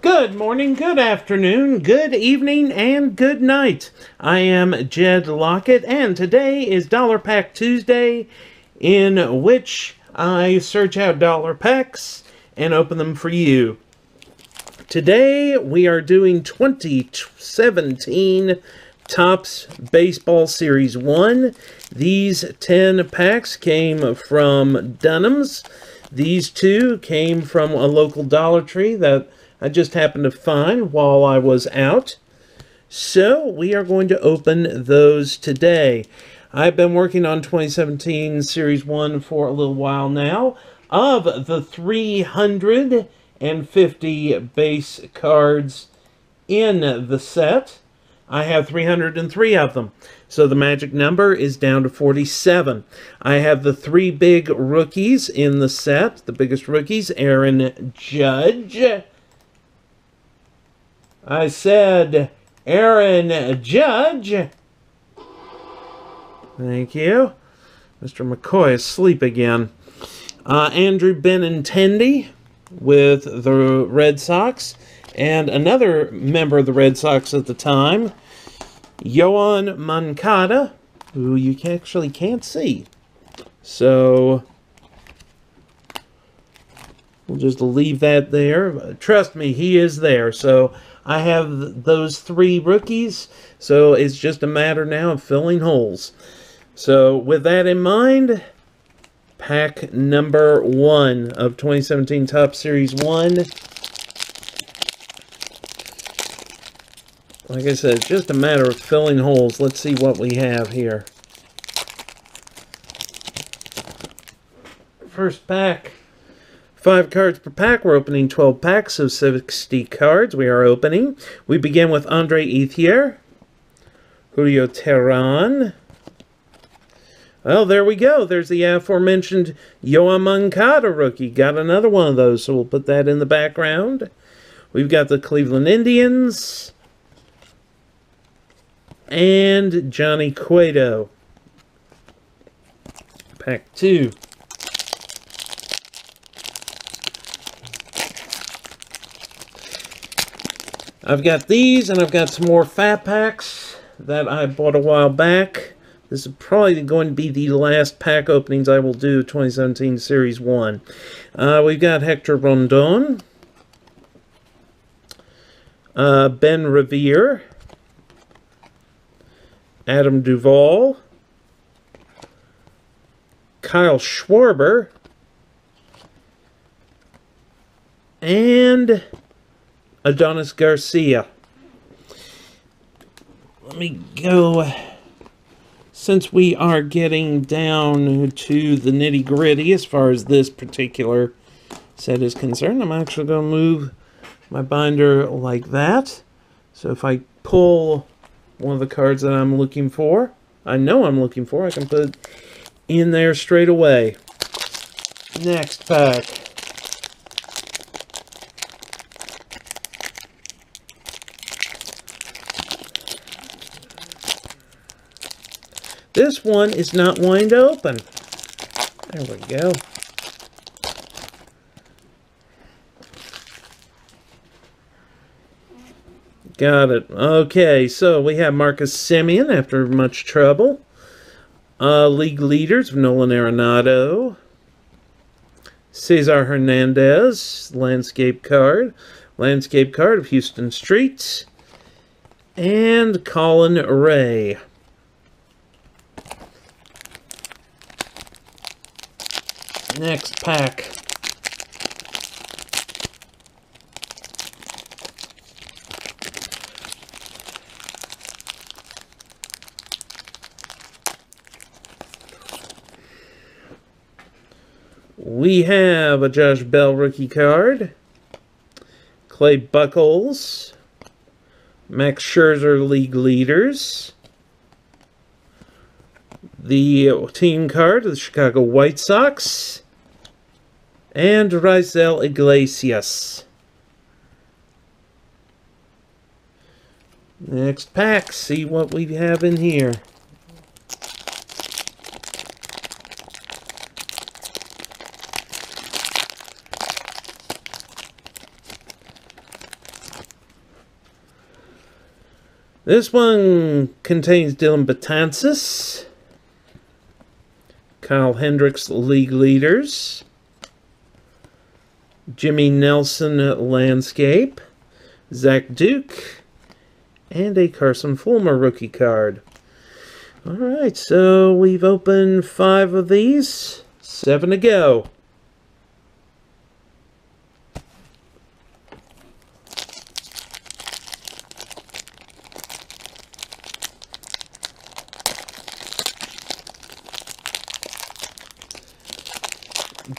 Good morning, good afternoon, good evening, and good night. I am Jed Lockett, and today is Dollar Pack Tuesday, in which I search out dollar packs and open them for you. Today we are doing 2017 Topps Baseball Series 1. These 10 packs came from Dunham's. These two came from a local Dollar Tree that I just happened to find while I was out. So we are going to open those today. I've been working on 2017 Series 1 for a little while now. Of the 350 base cards in the set, I have 303 of them. So the magic number is down to 47. I have the three big rookies in the set. The biggest rookies, Aaron Judge. I said Aaron Judge. Thank you. Mr. McCoy is asleep again. Uh, Andrew Benintendi with the Red Sox. And another member of the Red Sox at the time, Yoan Moncada, who you actually can't see. So, we'll just leave that there. Trust me, he is there. So, I have those three rookies. So, it's just a matter now of filling holes. So, with that in mind, pack number one of 2017 Topps Series 1. Like I said, just a matter of filling holes. Let's see what we have here. First pack. Five cards per pack. We're opening 12 packs of 60 cards. We are opening. We begin with Andre Ethier. Julio Teheran. Well, there we go. There's the aforementioned Yoan Moncada rookie. Got another one of those, so we'll put that in the background. We've got the Cleveland Indians and Johnny Cueto. Pack two. I've got these, and I've got some more fat packs that I bought a while back. This is probably going to be the last pack openings I will do 2017 Series 1. Uh, we've got Hector Rondon, uh, Ben Revere, Adam Duvall, Kyle Schwarber, and Adonis Garcia. Let me go, since we are getting down to the nitty gritty as far as this particular set is concerned, I'm actually going to move my binder like that. So if I pull one of the cards that I'm looking for. I know I'm looking for. I can put in there straight away. Next pack. This one is not wanting to open. There we go. Got it. Okay, so we have Marcus Semien after much trouble. Uh, league leaders, Nolan Arenado. Cesar Hernandez, landscape card. Landscape card of Houston Streets. And Colin Rea. Next pack. We have a Josh Bell rookie card. Clay Buchholz. Max Scherzer League Leaders. The team card of the Chicago White Sox. And Raisel Iglesias. Next pack, see what we have in here. This one contains Dellin Betances, Kyle Hendricks League Leaders, Jimmy Nelson Landscape, Zach Duke, and a Carson Fulmer rookie card. All right, so we've opened five of these, seven to go.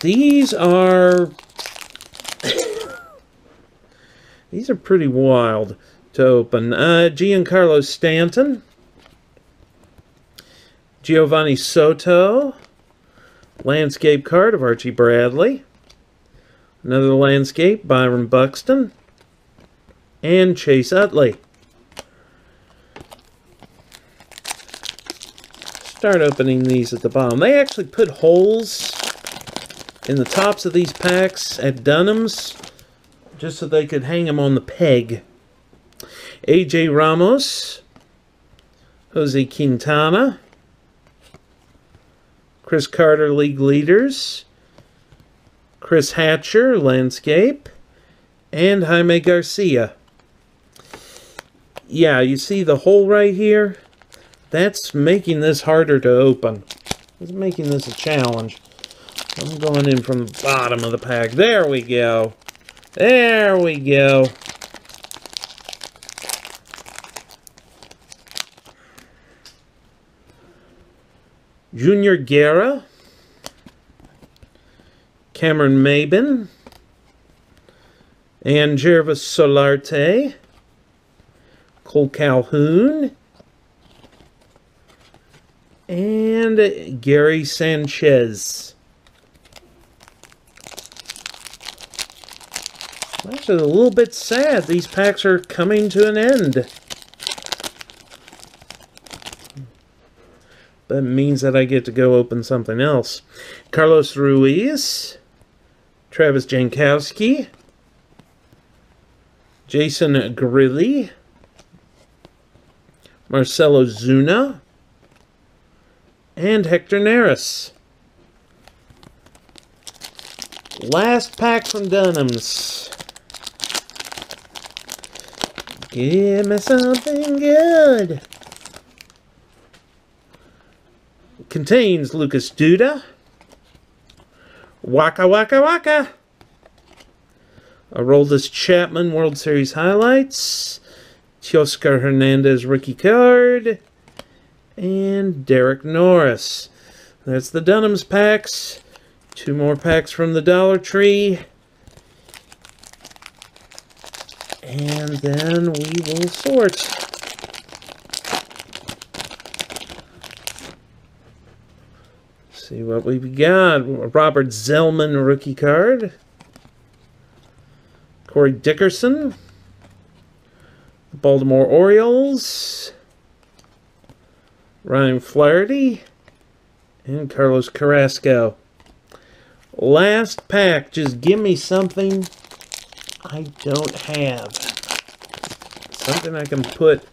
These are these are pretty wild to open. Uh, Giancarlo Stanton, Geovany Soto, landscape card of Archie Bradley, another landscape, Byron Buxton, and Chase Utley. Start opening these at the bottom. They actually put holes in the tops of these packs at Dunham's just so they could hang them on the peg. AJ Ramos, Jose Quintana, Chris Carter League Leaders, Chris Hatcher Landscape, and Jaime Garcia. Yeah, you see the hole right here? That's making this harder to open. It's making this a challenge. I'm going in from the bottom of the pack. There we go. There we go. Junior Guerra. Cameron Maybin. And Jervis Solarte. Cole Calhoun. And Gary Sanchez. Actually, a little bit sad. These packs are coming to an end. That means that I get to go open something else. Carlos Ruiz. Travis Jankowski. Jason Grilli. Marcell Ozuna. And Hector Neris. Last pack from Dunham's. Give me something good. Contains Lucas Duda. Waka Waka Waka. Aroldis Chapman World Series Highlights. Teoscar Hernandez rookie card. And Derek Norris. That's the Dunham's packs. Two more packs from the Dollar Tree. And then we will sort. See what we've got. Robert Gsellman rookie card. Corey Dickerson. Baltimore Orioles. Ryan Flaherty. And Carlos Carrasco. Last pack. Just give me something I don't have. Something I can put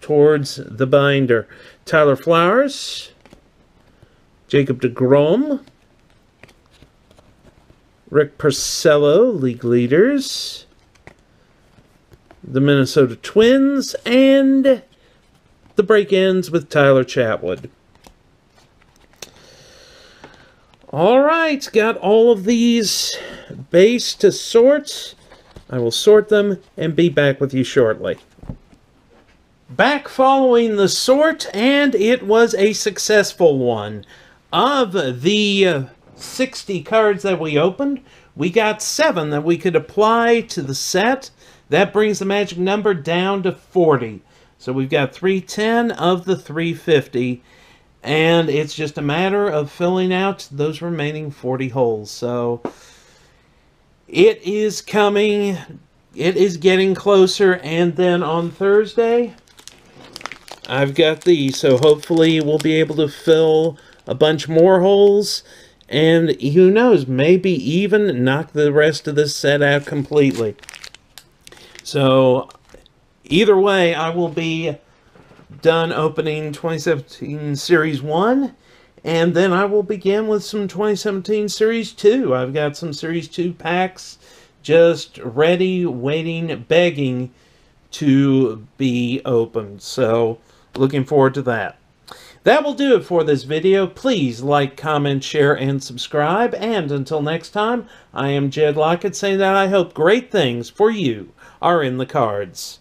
towards the binder. Tyler Flowers. Jacob DeGrom. Rick Porcello, League Leaders. The Minnesota Twins. And the break ends with Tyler Chatwood. All right, got all of these base to sort. I will sort them and be back with you shortly. Back following the sort, and it was a successful one. Of the uh, 60 cards that we opened, we got 7 that we could apply to the set. That brings the magic number down to 40. So we've got 310 of the 350 and it's just a matter of filling out those remaining 40 holes. So it is coming. It is getting closer. And then on Thursday, I've got these. So hopefully we'll be able to fill a bunch more holes. And who knows, maybe even knock the rest of this set out completely. So Either way, I will be done opening 2017 Series 1, and then I will begin with some 2017 Series 2. I've got some Series 2 packs just ready, waiting, begging to be opened. So, looking forward to that. That will do it for this video. Please like, comment, share, and subscribe. And until next time, I am Jed Lockett saying that I hope great things for you are in the cards.